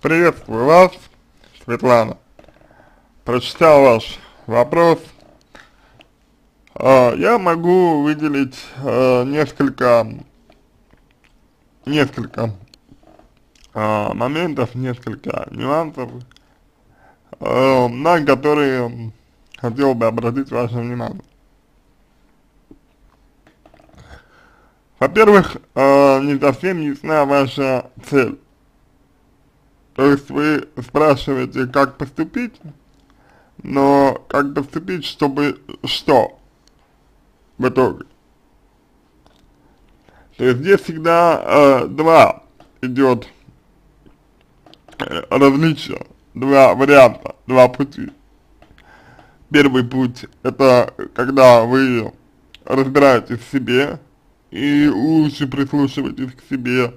Приветствую вас, Светлана. Прочитал ваш вопрос. А, я могу выделить а, несколько, несколько а, моментов, несколько нюансов, на которые хотел бы обратить ваше внимание. Во-первых, не совсем ясна ваша цель. То есть вы спрашиваете, как поступить, но как поступить, чтобы что в итоге? То есть здесь всегда э, два идет э, различия, два варианта, два пути. Первый путь это когда вы разбираетесь в себе, и лучше прислушивайтесь к себе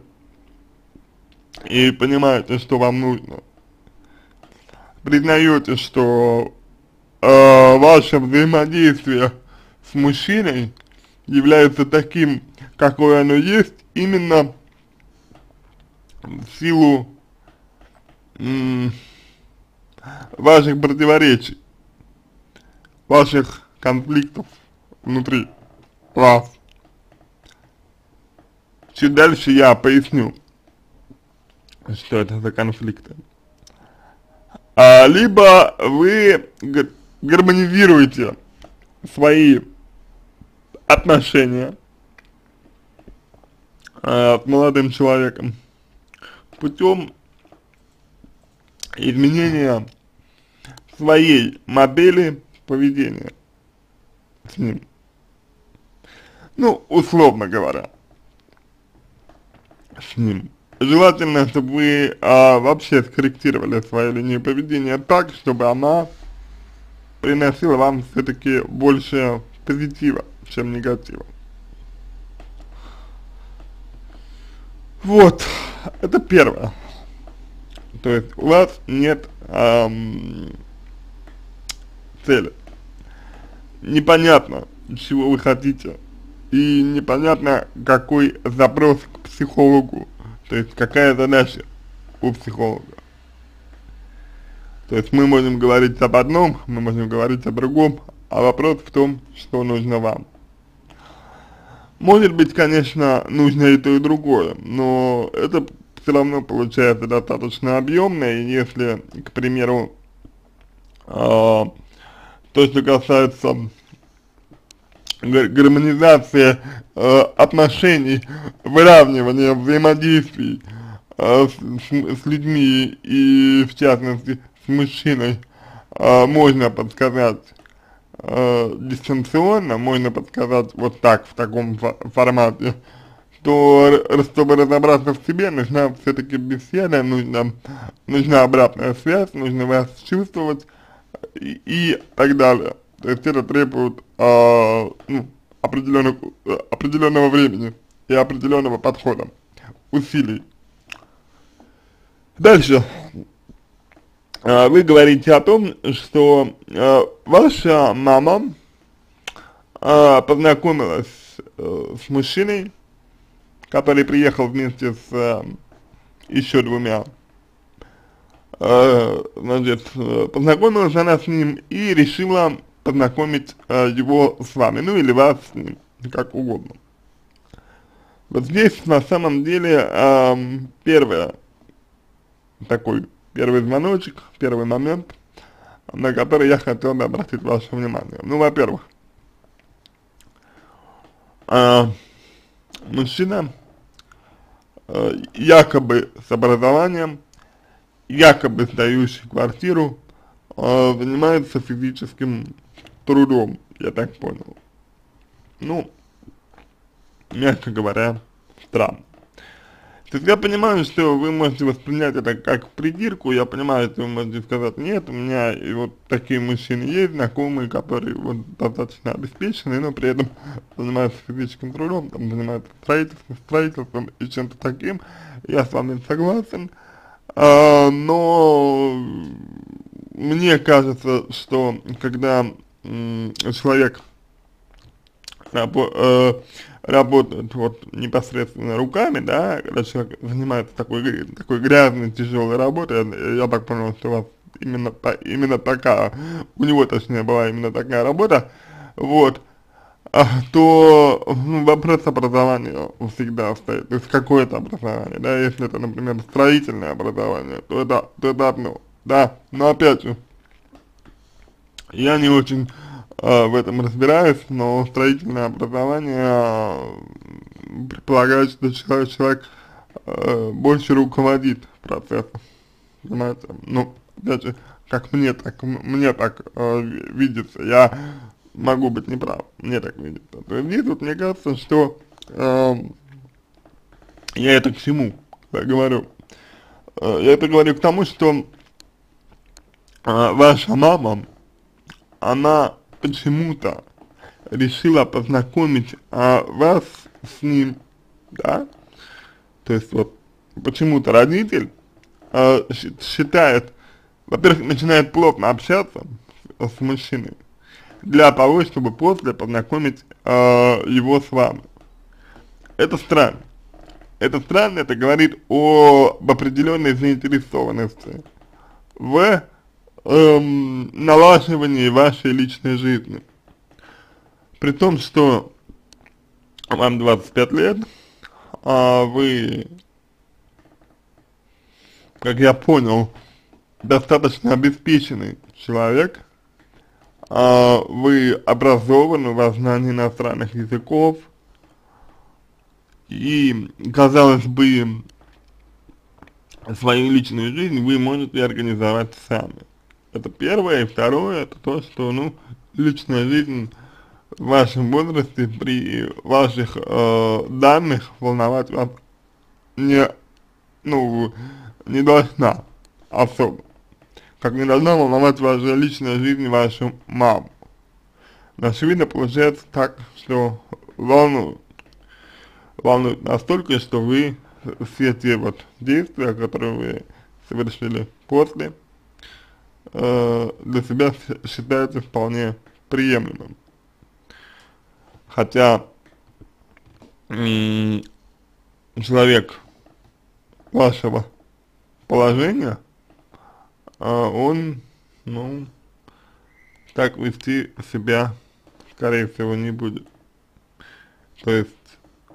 и понимаете, что вам нужно. Признаете, что э, ваше взаимодействие с мужчиной является таким, какое оно есть, именно в силу ваших противоречий, ваших конфликтов внутри вас. Чуть дальше я поясню, что это за конфликты. А, либо вы гармонизируете свои отношения а, с молодым человеком путем изменения своей модели поведения с ним. Ну, условно говоря с ним. Желательно, чтобы вы а, вообще скорректировали свою линию поведения так, чтобы она приносила вам все-таки больше позитива, чем негатива. Вот, это первое. То есть у вас нет эм, цели. Непонятно, чего вы хотите и непонятно, какой запрос к психологу, то есть какая задача у психолога. То есть мы можем говорить об одном, мы можем говорить о другом, а вопрос в том, что нужно вам. Может быть, конечно, нужно и то, и другое, но это все равно получается достаточно объемно, и если, к примеру, э, то, что касается гармонизация э, отношений, выравнивание взаимодействий э, с, с людьми и в частности с мужчиной э, можно подсказать э, дистанционно, можно подсказать вот так, в таком формате, то чтобы разобраться в себе, нужна все-таки беседа, нужна, нужна обратная связь, нужно вас чувствовать и, и так далее. То есть это требует э, ну, определенного, определенного времени и определенного подхода, усилий. Дальше. Э, вы говорите о том, что э, ваша мама э, познакомилась э, с мужчиной, который приехал вместе с э, еще двумя э, значит, познакомилась она с ним и решила познакомить э, его с вами, ну или вас как угодно. Вот здесь на самом деле э, первое, такой первый звоночек, первый момент, на который я хотел бы обратить ваше внимание. Ну, во-первых, э, мужчина э, якобы с образованием, якобы сдающий квартиру, э, занимается физическим трудом, я так понял. Ну, мягко говоря, странно. Есть я понимаю, что вы можете воспринять это как придирку, я понимаю, что вы можете сказать, нет, у меня и вот такие мужчины есть, знакомые, которые вот достаточно обеспечены, но при этом занимаются физическим трудом, там занимаются строительством, строительством и чем-то таким, я с вами согласен, а, но мне кажется, что когда человек рабо, э, работают вот непосредственно руками, да, когда человек занимается такой, такой грязной, тяжелой работой, я, я так понял, что у вас именно, именно такая, у него точнее была именно такая работа, вот, а, то ну, вопрос образования всегда стоит, то есть какое-то образование, да, если это, например, строительное образование, то это, то это одно, да, но опять же, я не очень э, в этом разбираюсь, но строительное образование э, предполагает, что человек, человек э, больше руководит процессом, понимаете, ну, опять же, как мне так, мне так э, видится, я могу быть неправ, мне так видится. То есть здесь вот мне кажется, что э, я это к чему говорю? Э, я это говорю к тому, что э, ваша мама, она почему-то решила познакомить э, вас с ним, да? То есть вот почему-то родитель э, считает, во-первых, начинает плотно общаться с, мужчиной, для того, чтобы после познакомить э, его с вами. Это странно. Это странно, это говорит о, об определенной заинтересованности в эм, налаживании вашей личной жизни. При том, что вам 25 лет, а вы, как я понял, достаточно обеспеченный человек, а, вы образованы, у вас иностранных языков, и, казалось бы, свою личную жизнь вы можете организовать сами. Это первое. И второе, это то, что, ну, личная жизнь в вашем возрасте при ваших э, данных волновать вас не, ну, не должна особо как не должна волновать ваша личная жизнь вашу маму. Но очевидно получается так, что волнует. Волнует настолько, что вы все те вот действия, которые вы совершили после, э, для себя считаете вполне приемлемым. Хотя человек вашего положения а он, ну, так вести себя, скорее всего, не будет. То есть,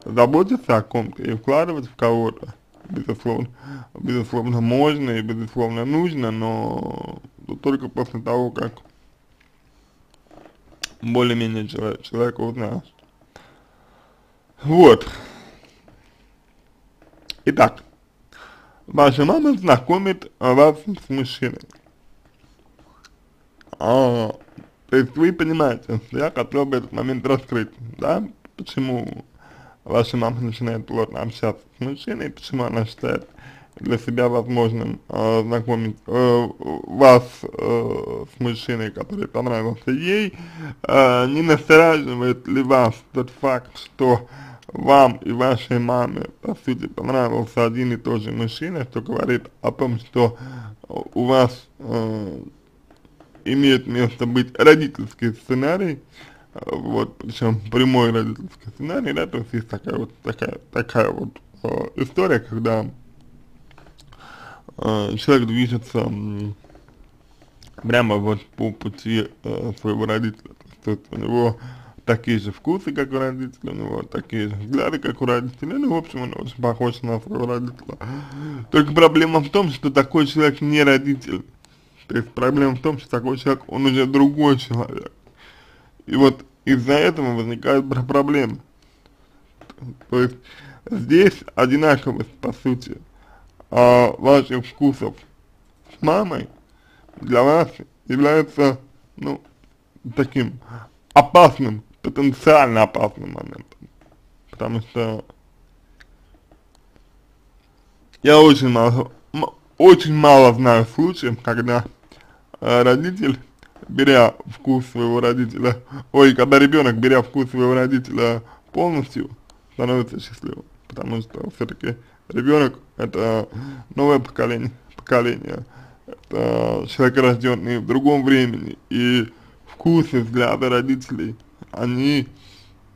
заботиться о ком-то и вкладывать в кого-то, безусловно, безусловно, можно и безусловно нужно, но только после того, как более-менее человек, человека узнаешь. Вот. Итак, ваша мама знакомит вас с мужчиной. А, то есть вы понимаете, я хотел бы этот момент раскрыть, да, почему ваша мама начинает плотно общаться с мужчиной, почему она считает для себя возможным э, знакомить э, вас э, с мужчиной, который понравился ей, э, не настораживает ли вас тот факт, что вам и вашей маме, по сути, понравился один и тот же мужчина, что говорит о том, что у вас э, имеет место быть родительский сценарий, вот, причем прямой родительский сценарий, да, то есть есть такая вот, такая, такая вот э, история, когда э, человек движется прямо вот по пути э, своего родителя, то есть у него такие же вкусы, как у родителей, у него такие же взгляды, как у родителей, ну, в общем, он очень похож на своего родителя. Только проблема в том, что такой человек не родитель. То есть проблема в том, что такой человек, он уже другой человек. И вот из-за этого возникают проблемы. То есть здесь одинаковость, по сути, а, ваших вкусов с мамой для вас является, ну, таким опасным потенциально опасным моментом. Потому что я очень мало, очень мало знаю случаев, когда э, родитель, беря вкус своего родителя, ой, когда ребенок, беря вкус своего родителя полностью, становится счастливым. Потому что все-таки ребенок это новое поколение, поколение, это человек, рожденный в другом времени, и вкусы, взгляды родителей они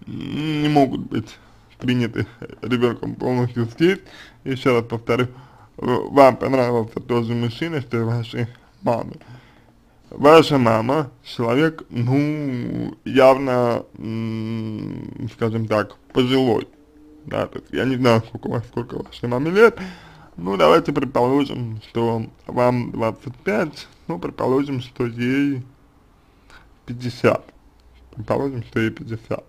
не могут быть приняты ребенком полностью здесь. Еще раз повторю, вам понравился тоже мужчина, что и вашей мамы. Ваша мама человек, ну, явно, скажем так, пожилой, да, то есть я не знаю, сколько сколько вашей маме лет, ну, давайте предположим, что вам 25, ну, предположим, что ей 50, предположим, что ей 50.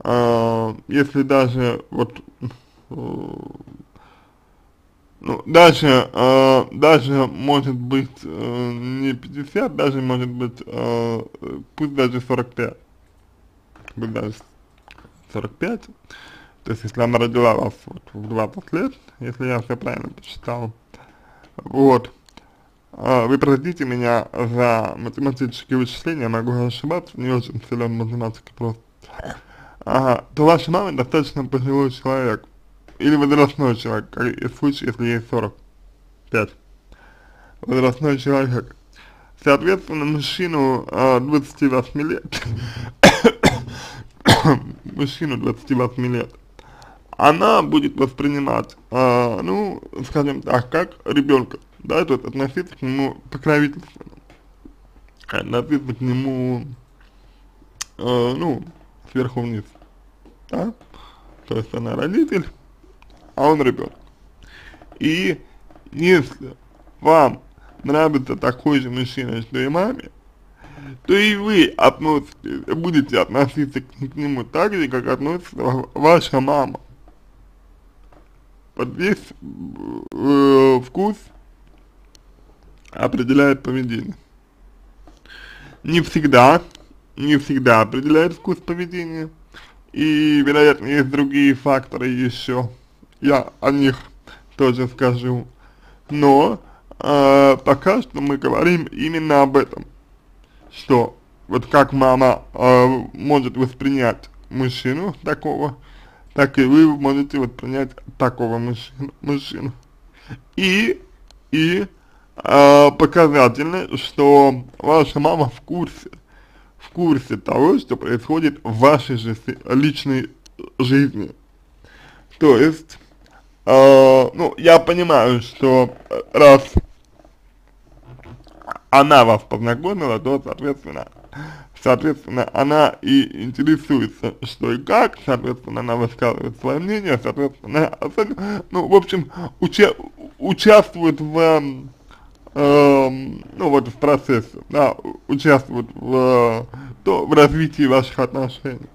А, если даже вот ну, даже, э, даже может быть э, не 50, даже может быть, э, пусть даже 45, пусть даже 45, то есть если она родила вас вот, в 20 лет, если я все правильно посчитал, вот, э, вы простите меня за математические вычисления, могу ошибаться, не очень силен математика просто, ага, то ваша мама достаточно пожилой человек, или возрастной человек, в случае, если ей 45. Возрастной человек. Соответственно, мужчину э, 28 лет, мужчину 28 лет, она будет воспринимать, э, ну, скажем так, как ребенка, да, то есть относиться к нему покровительственно, относиться к нему, э, ну, сверху вниз, да, то есть она родитель, а он ребенок. И если вам нравится такой же мужчина, что и маме, то и вы относитесь, будете относиться к нему так же, как относится ваша мама. Вот здесь э, вкус определяет поведение. Не всегда, не всегда определяет вкус поведения. И, вероятно, есть другие факторы еще я о них тоже скажу. Но э, пока что мы говорим именно об этом, что вот как мама э, может воспринять мужчину такого, так и вы можете воспринять такого мужчину. мужчину. И, и э, показательно, что ваша мама в курсе, в курсе того, что происходит в вашей же личной жизни. То есть, э, ну, я понимаю, что раз она вас познакомила, то, соответственно, соответственно, она и интересуется, что и как, соответственно, она высказывает свое мнение, соответственно, ну, в общем, уча участвует в, э, ну, вот в процессе, да, участвует в, то, в развитии ваших отношений.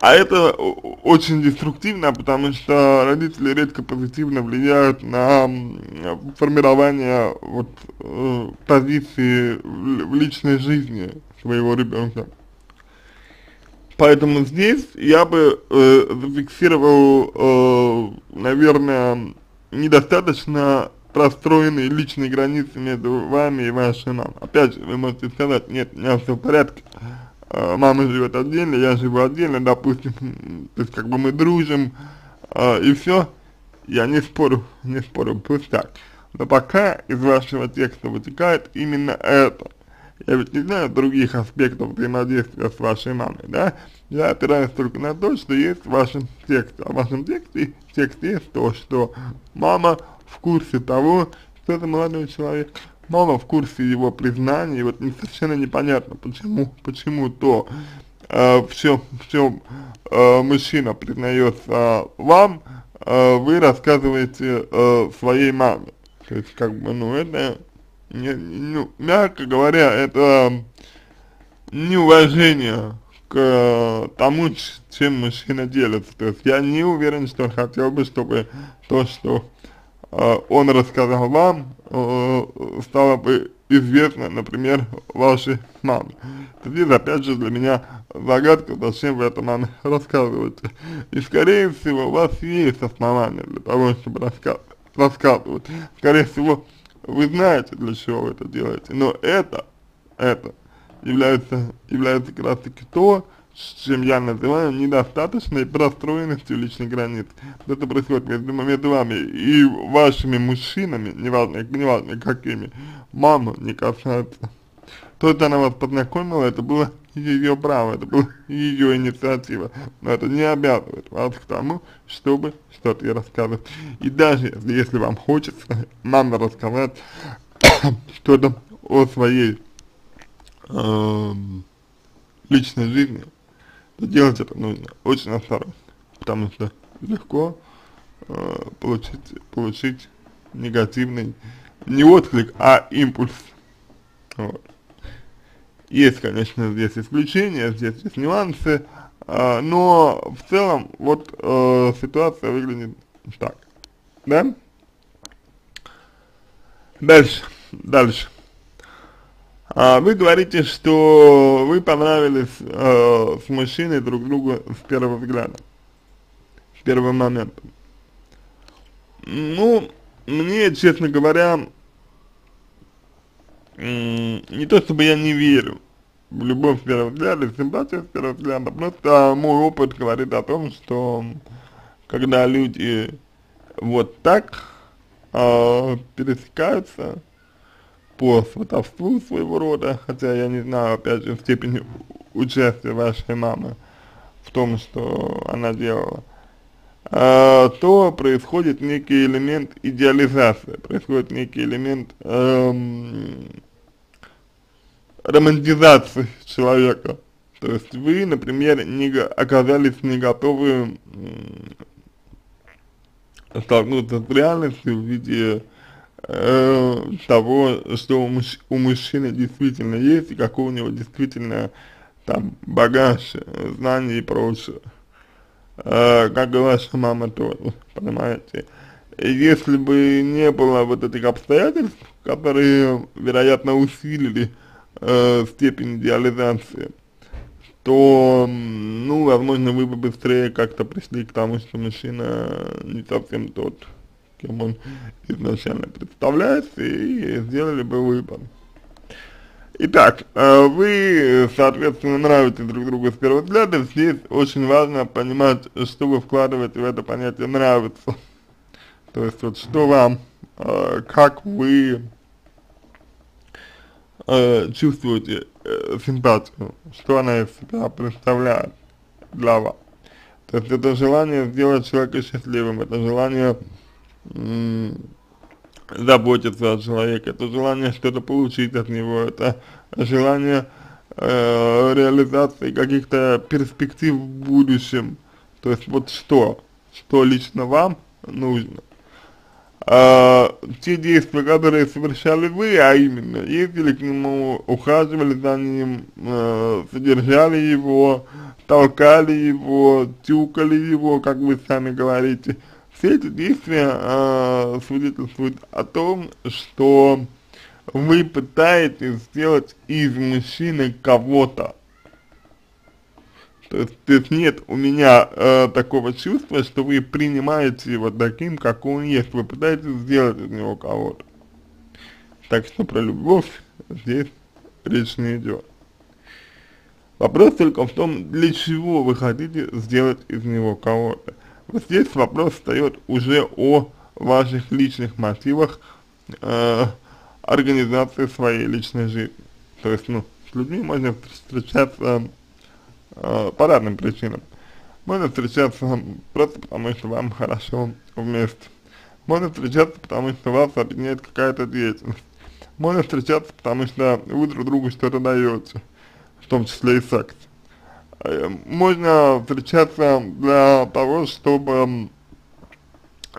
А это очень деструктивно, потому что родители редко позитивно влияют на формирование вот, э, позиции в личной жизни своего ребенка. Поэтому здесь я бы э, зафиксировал, э, наверное, недостаточно простроенные личные границы между вами и вашей мамой. Опять же, вы можете сказать, нет, у меня все в порядке, э, мама живет отдельно, я живу отдельно, допустим, то есть как бы мы дружим, э, и все, я не спорю, не спорю, пусть так. Но пока из вашего текста вытекает именно это. Я ведь не знаю других аспектов взаимодействия с вашей мамой, да? Я опираюсь только на то, что есть в вашем тексте. А в вашем тексте, тексте есть то, что мама в курсе того, что это молодой человек, мама в курсе его признания, и вот совершенно непонятно, почему, почему то э, все, все э, мужчина признается вам, э, вы рассказываете э, своей маме. То есть, как бы, ну, это, не, ну, мягко говоря, это неуважение к э, тому, чем мужчина делится. То есть, я не уверен, что хотел бы, чтобы то, что э, он рассказал вам, э, стало бы известно, например, вашей маме. Здесь, опять же, для меня загадка, зачем вы это маме рассказываете. И, скорее всего, у вас есть основания для того, чтобы раска рассказывать. Скорее всего, вы знаете, для чего вы это делаете, но это, это является, является как раз таки то, чем я называю недостаточной простроенностью личных границ. Это происходит между, между вами и вашими мужчинами, неважно, неважно какими, маму не касается. То есть она вас познакомила, это было ее право, это была ее инициатива, но это не обязывает вас к тому, чтобы что-то рассказывать. И даже если, вам хочется, надо рассказать что-то о своей э, личной жизни, то делать это нужно очень осторожно, потому что легко э, получить, получить негативный, не отклик, а импульс. Вот. Есть, конечно, здесь исключения, здесь есть нюансы, э, но в целом вот э, ситуация выглядит так, да? Дальше, дальше. А, вы говорите, что вы понравились э, с мужчиной друг другу с первого взгляда, с первого момента. Ну, мне, честно говоря, не то чтобы я не верю любовь с первого взгляда, в симпатию с первого взгляда, просто мой опыт говорит о том, что когда люди вот так э, пересекаются по сватовству своего рода, хотя я не знаю, опять же, степени участия вашей мамы в том, что она делала, э, то происходит некий элемент идеализации, происходит некий элемент эм, романтизации человека. То есть вы, например, не оказались не готовы столкнуться с реальностью в виде э, того, что у, мужч у мужчины действительно есть и какой у него действительно там багаж, знаний и прочее. Э, как и ваша мама тоже, понимаете. И если бы не было вот этих обстоятельств, которые, вероятно, усилили э, степень идеализации, то, ну, возможно, вы бы быстрее как-то пришли к тому, что мужчина не совсем тот, кем он изначально представляется, и сделали бы выбор. Итак, э, вы, соответственно, нравитесь друг другу с первого взгляда, здесь очень важно понимать, что вы вкладываете в это понятие «нравится». То есть, вот, что вам, э, как вы э, чувствуете э, симпатию, что она из себя представляет для вас. То есть это желание сделать человека счастливым, это желание заботиться о человеке, это желание что-то получить от него, это желание э, реализации каких-то перспектив в будущем. То есть вот что, что лично вам нужно те действия, которые совершали вы, а именно ездили к нему, ухаживали за ним, э, содержали его, толкали его, тюкали его, как вы сами говорите, все эти действия э, свидетельствуют о том, что вы пытаетесь сделать из мужчины кого-то, есть, то есть нет у меня э, такого чувства, что вы принимаете его таким, как он есть, вы пытаетесь сделать из него кого-то. Так что про любовь здесь речь не идет. Вопрос только в том, для чего вы хотите сделать из него кого-то. Вот здесь вопрос встает уже о ваших личных мотивах э, организации своей личной жизни. То есть, ну, с людьми можно встречаться э, по разным причинам. Можно встречаться просто потому, что вам хорошо вместе. Можно встречаться, потому что вас объединяет какая-то деятельность. Можно встречаться, потому что вы друг другу что-то даете, в том числе и секс. Э, можно встречаться для того, чтобы,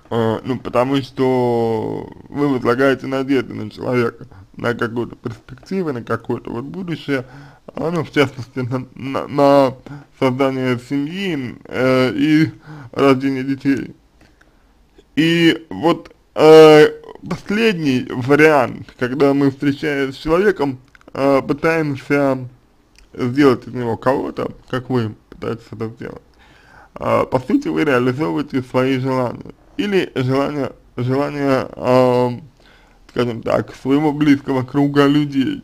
э, ну, потому что вы возлагаете надежды на человека, на какую-то перспективу, на какое-то вот будущее, ну, в частности, на, на, на создание семьи э, и рождение детей. И вот э, последний вариант, когда мы встречаемся с человеком, э, пытаемся сделать из него кого-то, как вы пытаетесь это сделать, э, по сути вы реализовываете свои желания. Или желания, желания э, скажем так, своего близкого круга людей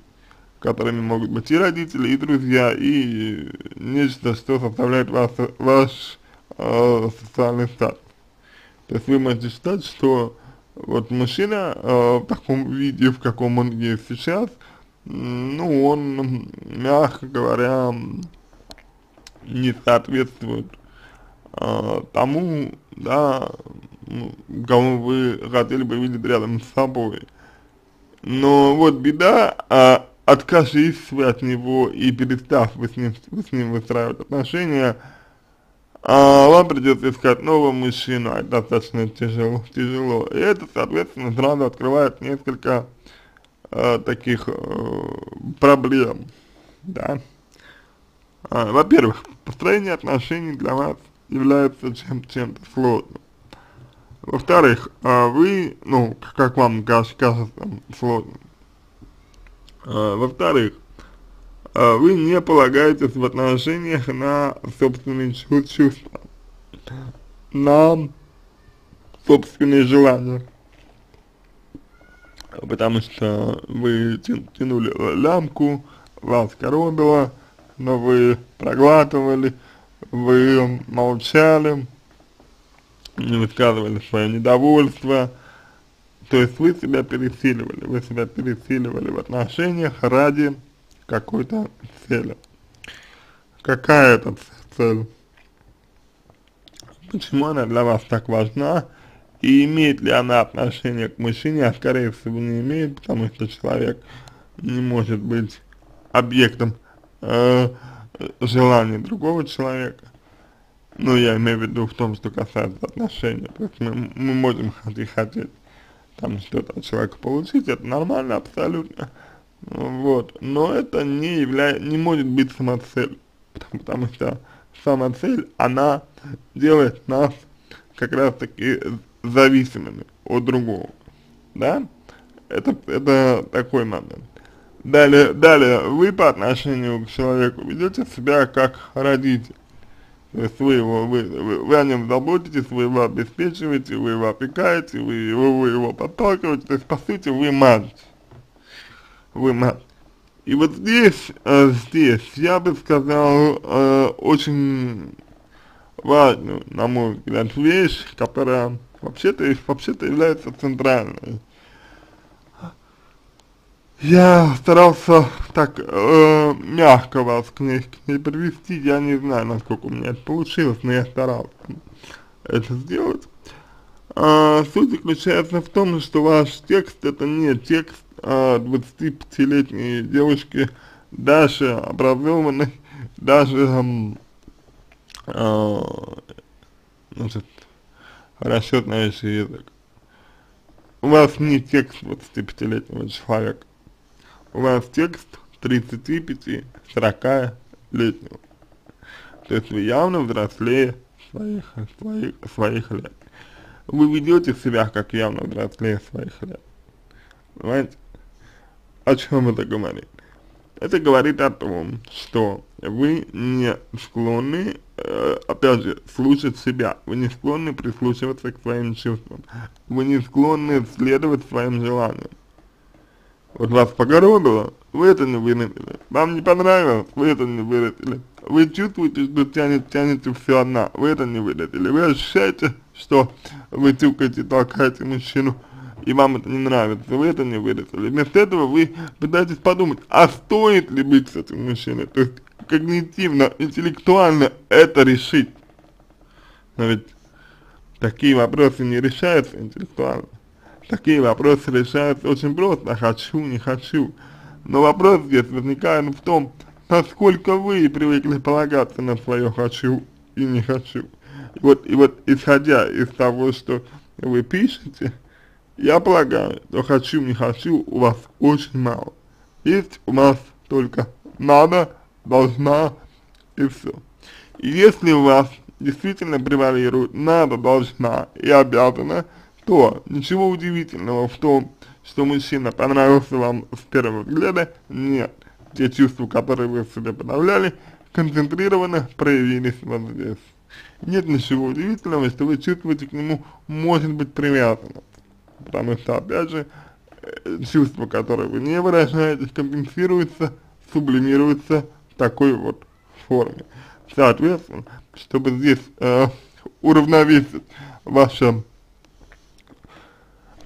которыми могут быть и родители, и друзья, и нечто, что составляет вас, ваш э, социальный статус. То есть вы можете считать, что вот мужчина э, в таком виде, в каком он есть сейчас, ну, он, мягко говоря, не соответствует э, тому, да, ну, кого вы хотели бы видеть рядом с собой. Но вот беда, а, откажись вы от него и перестав вы с ним, вы с ним выстраивать отношения, а вам придется искать нового мужчину, а это достаточно тяжело, тяжело. И это, соответственно, сразу открывает несколько э, таких э, проблем, да. А, Во-первых, построение отношений для вас является чем-то чем сложным. Во-вторых, а вы, ну, как вам кажется сложным. А, Во-вторых, а вы не полагаетесь в отношениях на собственные чувства, на собственные желания, потому что вы тянули лямку, вас коробило, но вы проглатывали, вы молчали, не высказывали свое недовольство, то есть вы себя пересиливали, вы себя пересиливали в отношениях ради какой-то цели. Какая это цель? Почему она для вас так важна? И имеет ли она отношение к мужчине, а скорее всего не имеет, потому что человек не может быть объектом э, желаний другого человека. Ну, я имею в виду в том, что касается отношений. То есть мы, мы можем хотеть, хотеть там что-то от человека получить, это нормально абсолютно. Вот. Но это не является, не может быть самоцель, потому, потому что самоцель, она делает нас как раз таки зависимыми от другого, да? Это, это такой момент. Далее, далее, вы по отношению к человеку ведете себя как родитель. Вы его, вы, вы, о нем заботитесь, вы его обеспечиваете, вы его опекаете, вы его, вы его подталкиваете, то есть по сути вы мать вы мать. И вот здесь, э, здесь, я бы сказал, э, очень важную, на мой взгляд, вещь, которая вообще-то вообще-то является центральной. Я старался так э, мягко вас к ней, к ней привести, я не знаю, насколько у меня это получилось, но я старался это сделать. А, суть заключается в том, что ваш текст это не текст а, 25-летней девушки, даже образованной, даже а, значит, хорошо знающий язык. У вас не текст 25-летнего человека, у вас текст 35-40-летнего. То есть вы явно взрослее своих, своих, своих лет. Вы ведете себя как явно взрослее своих лет. Понимаете? О чем это говорит? Это говорит о том, что вы не склонны, э, опять же, слушать себя, вы не склонны прислушиваться к своим чувствам, вы не склонны следовать своим желаниям. Вот вас погоробило, вы это не выразили, вам не понравилось, вы это не выразили, вы чувствуете, что тянет, тянете все одна, вы это не выразили, вы ощущаете, что вы тюкаете, толкаете мужчину, и вам это не нравится, вы это не выразили. Вместо этого вы пытаетесь подумать, а стоит ли быть с этим мужчиной, то есть когнитивно, интеллектуально это решить. Но ведь такие вопросы не решаются интеллектуально. Такие вопросы решаются очень просто, хочу, не хочу. Но вопрос здесь возникает в том, насколько вы привыкли полагаться на свое хочу и не хочу. И вот, и вот исходя из того, что вы пишете, я полагаю, что хочу, не хочу у вас очень мало. Есть у вас только надо, должна и все. И если у вас действительно превалирует надо, должна и обязана, то ничего удивительного в том, что мужчина понравился вам с первого взгляда, нет. Те чувства, которые вы в себе подавляли, концентрированно проявились вот здесь. Нет ничего удивительного, что вы чувствуете к нему, может быть, привязанность потому что, опять же, э, чувства, которые вы не выражаете, компенсируются, сублимируются в такой вот форме. Соответственно, чтобы здесь э, уравновесить ваше,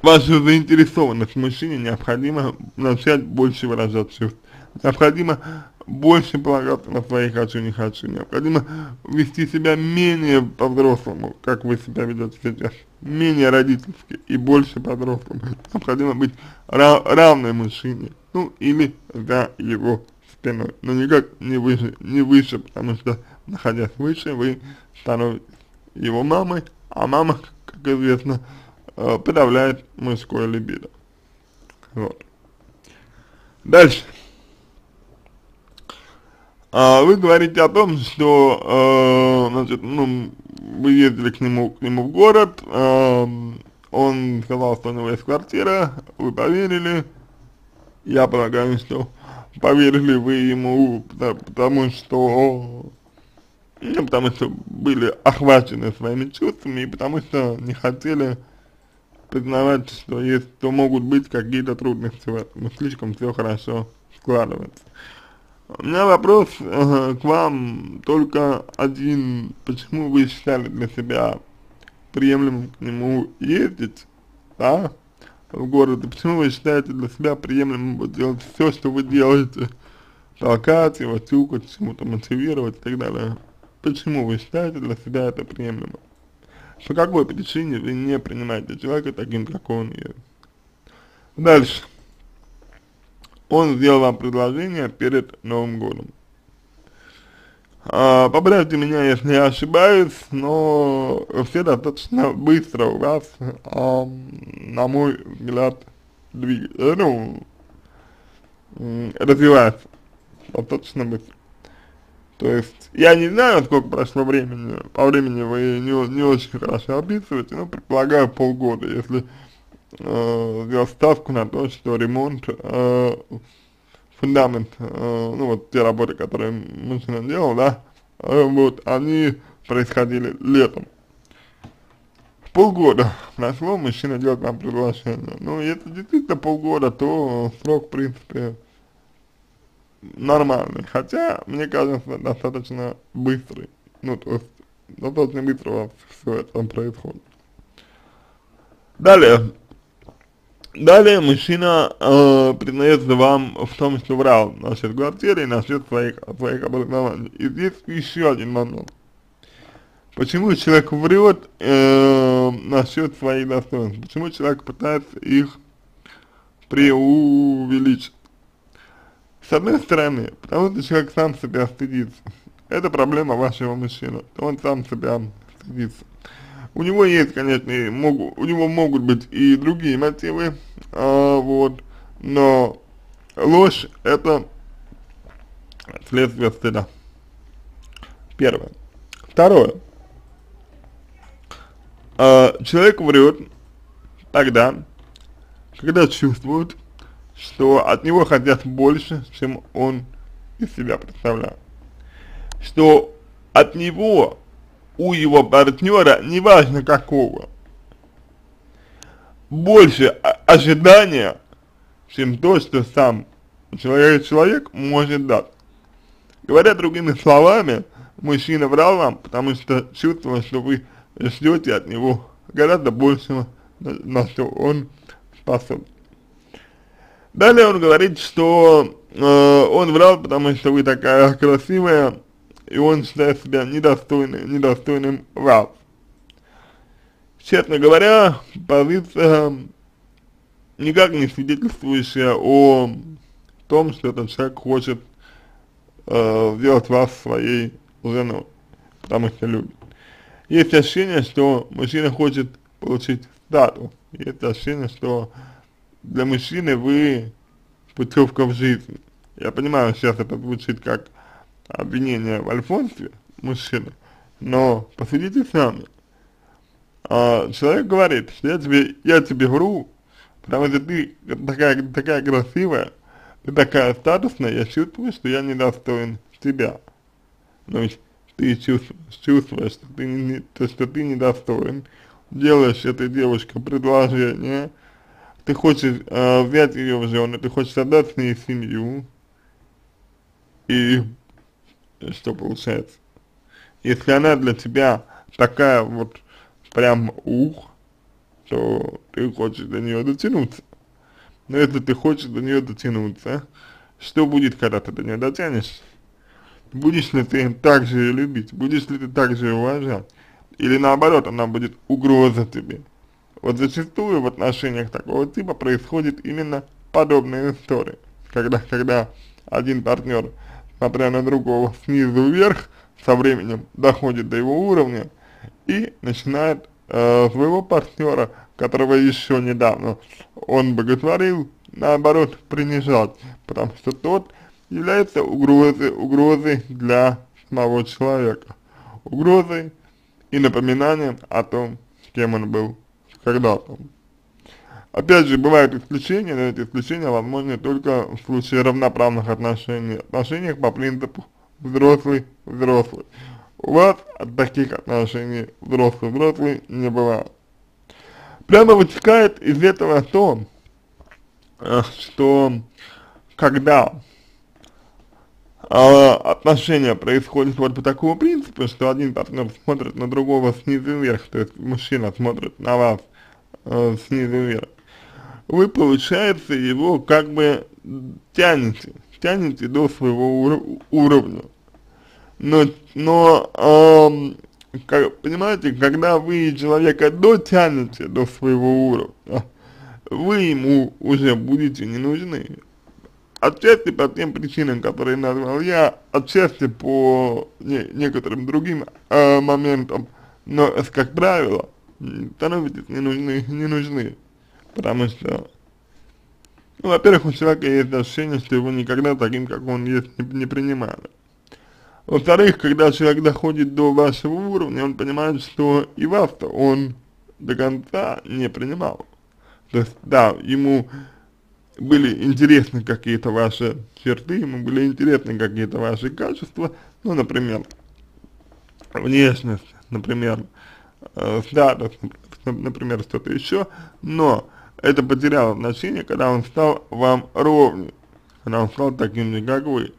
вашу заинтересованность в мужчине необходимо начать больше выражать чувств. Необходимо больше полагаться на свои хочу, не хочу. Необходимо вести себя менее по-взрослому, как вы себя ведете сейчас. Менее родительски и больше по-взрослому. Необходимо быть рав равной мужчине. Ну, или за его спиной. Но никак не выше, не выше, потому что, находясь выше, вы становитесь его мамой, а мама, как известно, э, подавляет мужское либидо. Вот. Дальше. А, вы говорите о том, что, э, значит, ну, вы ездили к нему, к нему в город, э, он сказал, что у него есть квартира, вы поверили, я полагаю, что поверили вы ему, потому что, ну, потому что были охвачены своими чувствами, и потому что не хотели признавать, что есть, что могут быть какие-то трудности в этом, слишком все хорошо складывается. У меня вопрос э, к вам только один. Почему вы считали для себя приемлемым к нему ездить, да, в город, и почему вы считаете для себя приемлемым делать все, что вы делаете, толкать его, тюкать, чему-то мотивировать и так далее. Почему вы считаете для себя это приемлемо? По какой причине вы не принимаете человека таким, как он есть? Дальше он сделал вам предложение перед Новым годом. А, поправьте меня, если я ошибаюсь, но все достаточно быстро у вас, а, на мой взгляд, двиг... Э, ну, развивается достаточно быстро. То есть, я не знаю, сколько прошло времени, по времени вы не, не очень хорошо описываете, но предполагаю полгода, если э, сделать ставку на то, что ремонт, э, фундамент, э, ну вот те работы, которые мужчина делал, да, э, вот, они происходили летом. Полгода прошло, мужчина делает вам предложение. Ну, если действительно полгода, то срок, в принципе, нормальный. Хотя, мне кажется, достаточно быстрый. Ну, то есть, достаточно быстро все это происходит. Далее, Далее мужчина э, признается вам в том, что врал насчет квартиры и насчет своих, своих образований. И здесь еще один момент. Почему человек врет э, насчет своих достоинств? Почему человек пытается их преувеличить? С одной стороны, потому что человек сам себя стыдится. Это проблема вашего мужчины. Он сам себя стыдится. У него есть, конечно, могу, у него могут быть и другие мотивы, а, вот, но ложь это следствие стыда. Первое. Второе. А, человек врет тогда, когда чувствует, что от него хотят больше, чем он из себя представляет. Что от него у его партнера, неважно какого, больше ожидания, чем то, что сам человек, человек может дать. Говоря другими словами, мужчина врал вам, потому что чувствовал, что вы ждете от него гораздо большего, на что он способен. Далее он говорит, что э, он врал, потому что вы такая красивая, и он считает себя недостойным, недостойным вас. Честно говоря, позиция никак не свидетельствующая о том, что этот человек хочет э, сделать вас своей женой, потому что любит. Есть ощущение, что мужчина хочет получить статус, есть ощущение, что для мужчины вы путевка в жизнь. Я понимаю, сейчас это звучит как обвинение в альфонстве мужчины, но посудите сами. А, человек говорит, что я тебе, я тебе вру, потому что ты такая, такая красивая, ты такая статусная, я чувствую, что я недостоин тебя. Ведь ты чувствуешь, чувствуешь что, ты не, что ты недостоин, делаешь этой девушке предложение, ты хочешь э, взять ее в жены, ты хочешь создать с ней семью, и что получается. Если она для тебя такая вот прям ух, то ты хочешь до нее дотянуться. Но если ты хочешь до нее дотянуться, что будет, когда ты до нее дотянешься? Будешь ли ты так же ее любить? Будешь ли ты так же ее уважать? Или наоборот, она будет угроза тебе? Вот зачастую в отношениях такого типа происходит именно подобная история. Когда, когда один партнер, смотря на другого снизу вверх, со временем доходит до его уровня и начинает э, своего партнера, которого еще недавно он боготворил, наоборот принижать, потому что тот является угрозой, угрозой для самого человека, угрозой и напоминанием о том, кем он был когда-то. Опять же, бывают исключения, но эти исключения возможны только в случае равноправных отношений, отношениях по принципу взрослый-взрослый. У вас от таких отношений взрослый-взрослый не бывает. Прямо вытекает из этого то, э, что когда э, отношения происходят вот по такому принципу, что один партнер смотрит на другого снизу вверх, то есть мужчина смотрит на вас э, снизу вверх, вы, получается, его как бы тянете, тянете до своего ур уровня. Но, но эм, как, понимаете, когда вы человека дотянете до своего уровня, вы ему уже будете не нужны. Отчасти по тем причинам, которые назвал я, отчасти по не, некоторым другим э, моментам, но, как правило, становитесь не нужны, не нужны, потому что, ну, во-первых, у человека есть ощущение, что его никогда таким, как он есть, не, не принимали. Во-вторых, когда человек доходит до вашего уровня, он понимает, что и вас-то он до конца не принимал. То есть, да, ему были интересны какие-то ваши черты, ему были интересны какие-то ваши качества, ну, например, внешность, например, э, статус, например, что-то еще, но это потеряло значение, когда он стал вам ровнее, когда он стал таким же, как вы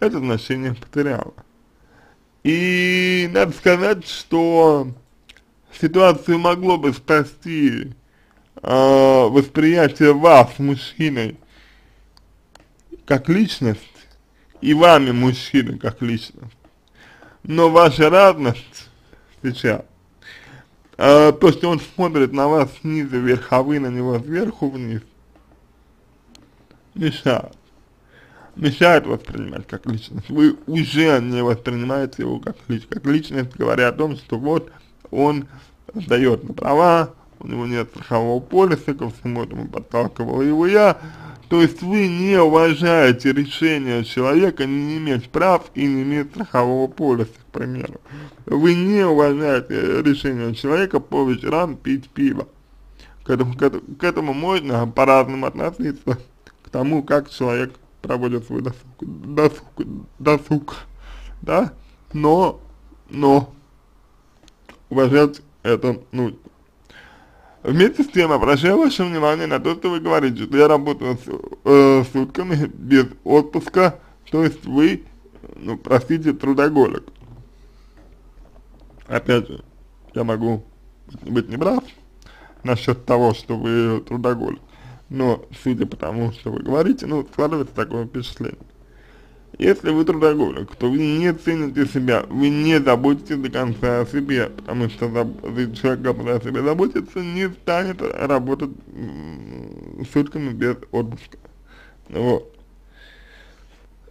это значение потеряло. И надо сказать, что ситуацию могло бы спасти э, восприятие вас, мужчиной, как личность, и вами, мужчиной, как личность. Но ваша разность сейчас, э, то, что он смотрит на вас снизу вверх, а вы на него сверху вниз, мешает мешает воспринимать как личность. Вы уже не воспринимаете его как личность. Как личность, говоря о том, что вот он сдает на права, у него нет страхового полиса, ко всему этому подталкивал его я. То есть вы не уважаете решение человека не иметь прав и не иметь страхового полиса, к примеру. Вы не уважаете решение человека по вечерам пить пиво. К этому, к к этому можно по-разному относиться, к тому, как человек проводят свой досуг, досуг, досуг, да, но, но, уважать это нужно. Вместе с тем обращаю ваше внимание на то, что вы говорите, что я работаю с, э, сутками без отпуска, то есть вы, ну, простите, трудоголик. Опять же, я могу быть неправ насчет того, что вы трудоголик но судя по тому, что вы говорите, ну, складывается такое впечатление. Если вы трудоголик, то вы не цените себя, вы не заботитесь до конца о себе, потому что человек, который о себе заботится, не станет работать сутками без отпуска. Вот.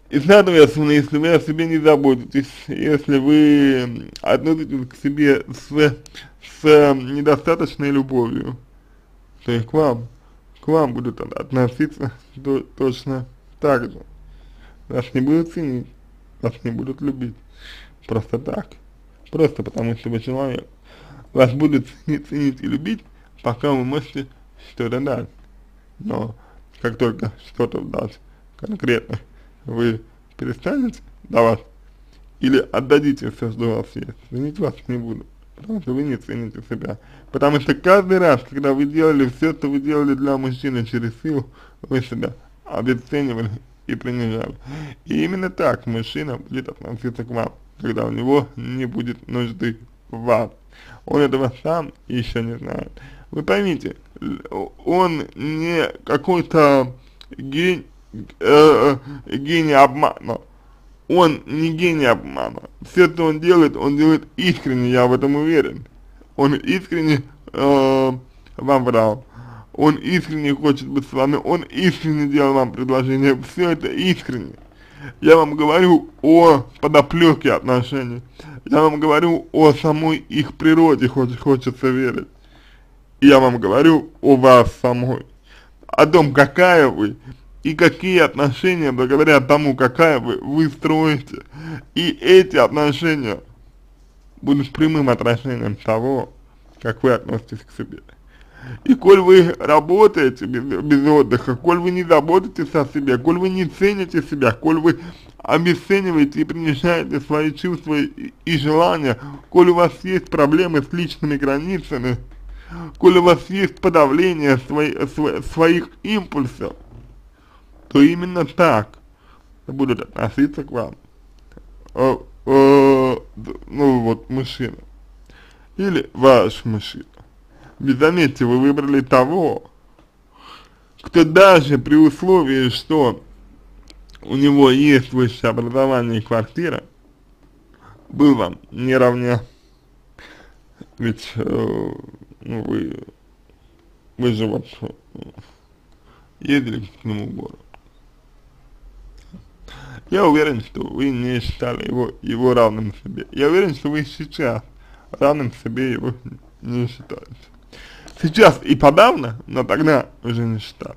И, соответственно, если вы о себе не заботитесь, если вы относитесь к себе с, с недостаточной любовью, то и к вам к вам будут относиться точно так же. Вас не будут ценить, вас не будут любить. Просто так. Просто потому что вы человек. Вас будут ценить, ценить и любить, пока вы можете что-то дать. Но как только что-то дать конкретно, вы перестанете давать или отдадите все, что у вас есть, ценить вас не будут потому что вы не цените себя. Потому что каждый раз, когда вы делали все, что вы делали для мужчины через силу, вы себя обесценивали и принижали. И именно так мужчина будет относиться к вам, когда у него не будет нужды в вас. Он этого сам еще не знает. Вы поймите, он не какой-то гений, э, э, гений обмана. Он не гений обмана. Все, что он делает, он делает искренне, я в этом уверен. Он искренне э, вам врал. Он искренне хочет быть с вами, он искренне делал вам предложение. Все это искренне. Я вам говорю о подоплеке отношений. Я вам говорю о самой их природе, хоть хочется верить. Я вам говорю о вас самой. О том, какая вы и какие отношения, благодаря тому, какая вы, вы строите. И эти отношения будут прямым отражением того, как вы относитесь к себе. И коль вы работаете без, без отдыха, коль вы не заботитесь о себе, коль вы не цените себя, коль вы обесцениваете и принижаете свои чувства и, и желания, коль у вас есть проблемы с личными границами, коль у вас есть подавление свои, сво, своих импульсов, то именно так будут относиться к вам, э, э, ну вот, мужчина, или ваш мужчина. Ведь заметьте, вы выбрали того, кто даже при условии, что у него есть высшее образование и квартира, был вам не равня. Ведь э, ну, вы, вы же вот ездили к нему в город. Я уверен, что вы не считали его, его равным себе. Я уверен, что вы сейчас равным себе его не считаете. Сейчас и подавно, но тогда уже не считал.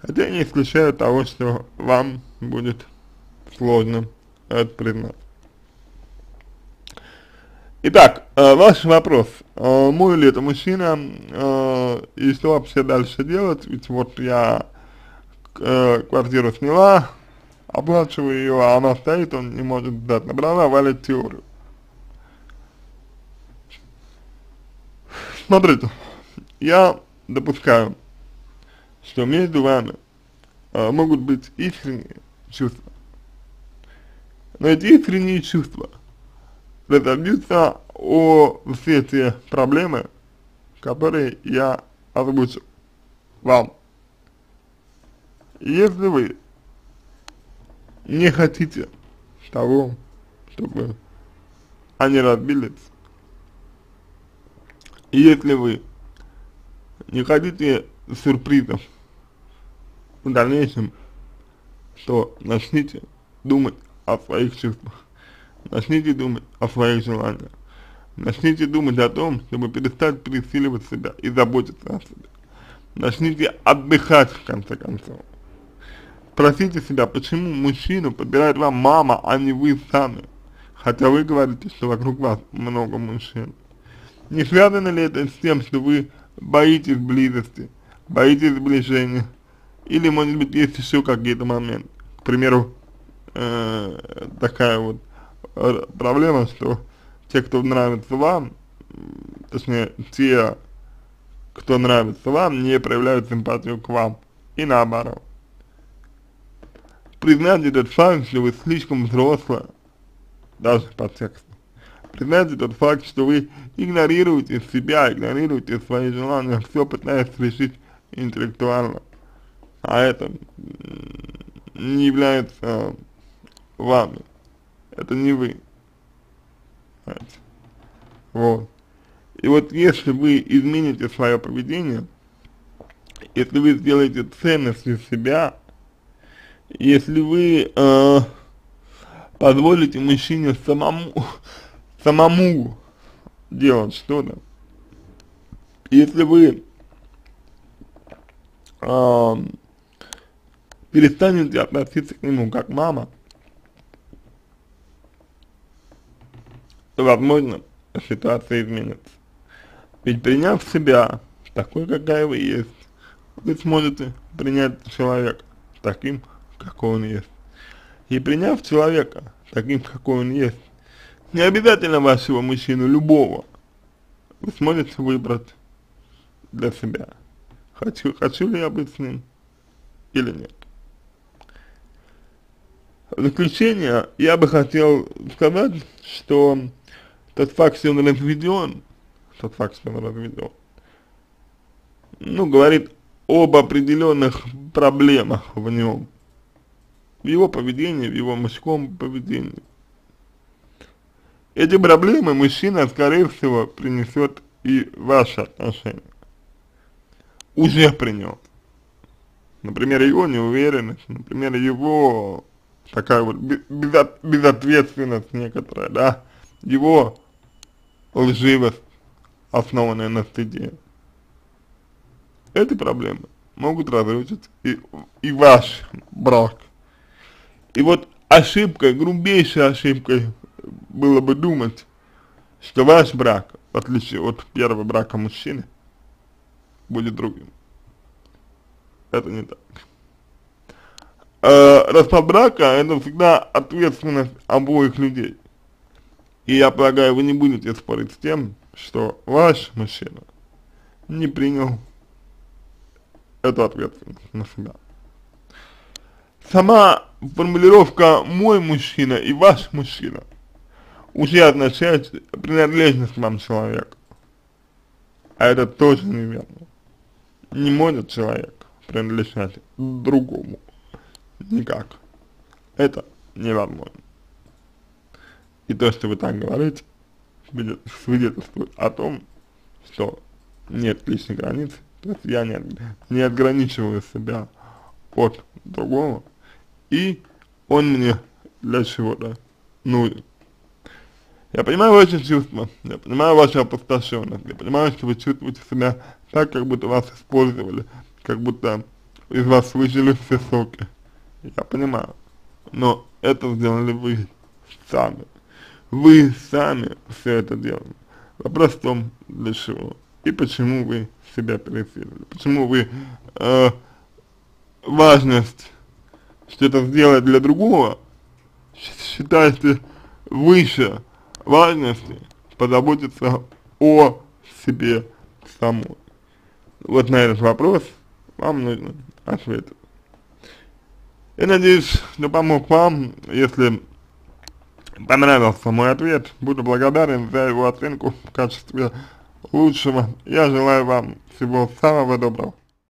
Хотя не исключаю того, что вам будет сложно это признать. Итак, э, ваш вопрос, э, мой ли это мужчина, э, и что вообще дальше делать, ведь вот я э, квартиру сняла, оплачиваю ее, а она стоит, он не может сдать, набрала, валит теорию. Смотрите, я допускаю, что между вами э, могут быть искренние чувства. Но эти искренние чувства разобьются о все те проблемы, которые я озвучил вам. Если вы не хотите того, чтобы они разбились, если вы не хотите сюрпризов в дальнейшем, то начните думать о своих чувствах, начните думать о своих желаниях, начните думать о том, чтобы перестать пересиливать себя и заботиться о себе. Начните отдыхать в конце концов. Спросите себя, почему мужчину подбирает вам мама, а не вы сами, хотя вы говорите, что вокруг вас много мужчин. Не связано ли это с тем, что вы боитесь близости, боитесь сближения, или может быть есть еще какие-то моменты, к примеру, э, такая вот э, проблема, что те, кто нравится вам, точнее, те, кто нравится вам, не проявляют симпатию к вам, и наоборот. Признать этот факт, что вы слишком взрослая, даже по тексту, признайте тот факт, что вы игнорируете себя, игнорируете свои желания, все пытаясь решить интеллектуально, а это не является вами, это не вы, знаете. вот. И вот если вы измените свое поведение, если вы сделаете ценностью себя, если вы э, позволите мужчине самому самому делать что-то. Если вы э, перестанете относиться к нему как мама, то, возможно, ситуация изменится. Ведь приняв себя такой, какая вы есть, вы сможете принять человека таким, какой он есть. И приняв человека таким, какой он есть, не обязательно вашего мужчину, любого. Вы сможете выбрать для себя, хочу, хочу ли я быть с ним или нет. В заключение я бы хотел сказать, что тот факт, что он разведен, тот факт, что он разведен, ну, говорит об определенных проблемах в нем, в его поведении, в его мужском поведении. Эти проблемы мужчина, скорее всего, принесет и ваши отношения. Уже принес. Например, его неуверенность, например, его такая вот безответственность некоторая, да, его лживость, основанная на стыде. Эти проблемы могут разрушить и, и ваш брак. И вот ошибкой, грубейшей ошибкой было бы думать, что ваш брак, в отличие от первого брака мужчины, будет другим. Это не так. Э, распад брака это всегда ответственность обоих людей. И я полагаю, вы не будете спорить с тем, что ваш мужчина не принял эту ответственность на себя. Сама формулировка «мой мужчина» и «ваш мужчина» уже означает принадлежность вам человека. А это тоже неверно. Не может человек принадлежать другому. Никак. Это невозможно. И то, что вы так говорите, свидетельствует о том, что нет личных границ, то есть я не, не отграничиваю себя от другого, и он мне для чего-то нужен. Я понимаю ваши чувства, я понимаю вашу опустошенность, я понимаю, что вы чувствуете себя так, как будто вас использовали, как будто из вас выжили все соки. Я понимаю, но это сделали вы сами. Вы сами все это делали. Вопрос в том, для чего и почему вы себя пересилили, почему вы э, важность что-то сделать для другого считаете выше важности позаботиться о себе самой. Вот на этот вопрос вам нужно ответить. Я надеюсь, что помог вам, если понравился мой ответ, буду благодарен за его оценку в качестве лучшего. Я желаю вам всего самого доброго.